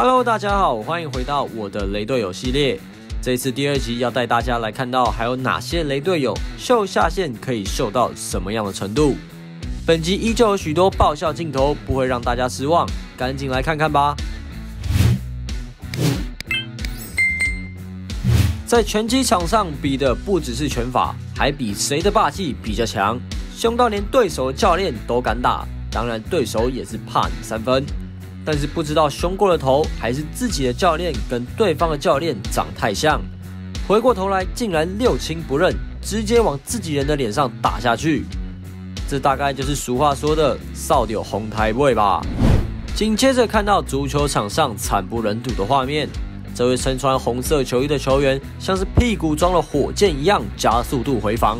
Hello，大家好，欢迎回到我的雷队友系列。这次第二集要带大家来看到还有哪些雷队友秀下限可以秀到什么样的程度。本集依旧有许多爆笑镜头，不会让大家失望，赶紧来看看吧。在拳击场上比的不只是拳法，还比谁的霸气比较强，凶到连对手的教练都敢打，当然对手也是怕你三分。但是不知道凶过了头，还是自己的教练跟对方的教练长太像，回过头来竟然六亲不认，直接往自己人的脸上打下去。这大概就是俗话说的“扫掉红台位”吧。紧接着看到足球场上惨不忍睹的画面，这位身穿红色球衣的球员像是屁股装了火箭一样加速度回防，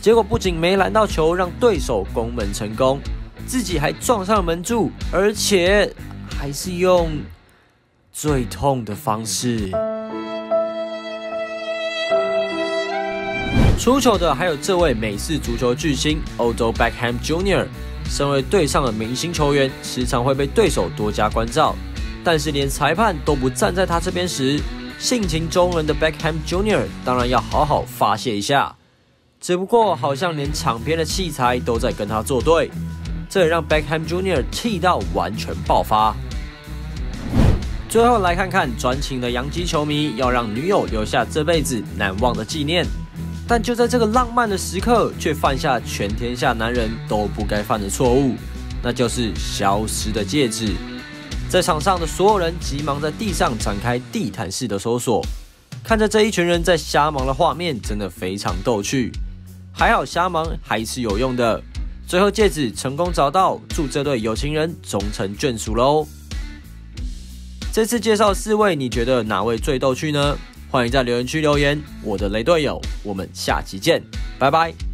结果不仅没拦到球，让对手攻门成功，自己还撞上了门柱，而且。还是用最痛的方式出糗的，还有这位美式足球巨星 Odell Beckham Jr.，身为队上的明星球员，时常会被对手多加关照。但是连裁判都不站在他这边时，性情中人的 Beckham Jr. 当然要好好发泄一下。只不过好像连场边的器材都在跟他作对，这也让 Beckham Jr. 气到完全爆发。最后来看看专情的洋基球迷要让女友留下这辈子难忘的纪念，但就在这个浪漫的时刻，却犯下全天下男人都不该犯的错误，那就是消失的戒指。在场上的所有人急忙在地上展开地毯式的搜索，看着这一群人在瞎忙的画面，真的非常逗趣。还好瞎忙还是有用的，最后戒指成功找到，祝这对有情人终成眷属喽！这次介绍四位，你觉得哪位最逗趣呢？欢迎在留言区留言。我的雷队友，我们下期见，拜拜。